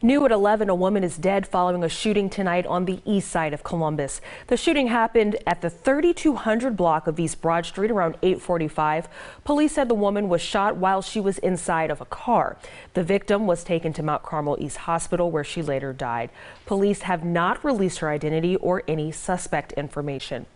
New at 11, a woman is dead following a shooting tonight on the east side of Columbus. The shooting happened at the 3200 block of East Broad Street around 845. Police said the woman was shot while she was inside of a car. The victim was taken to Mount Carmel East Hospital where she later died. Police have not released her identity or any suspect information.